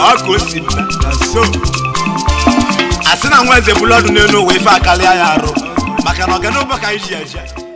ọ si na so asị na nwa eze bụlọdụ n'elu ụwa ife akalị ya arụ maka na ọganụbọ ka anyị ji eje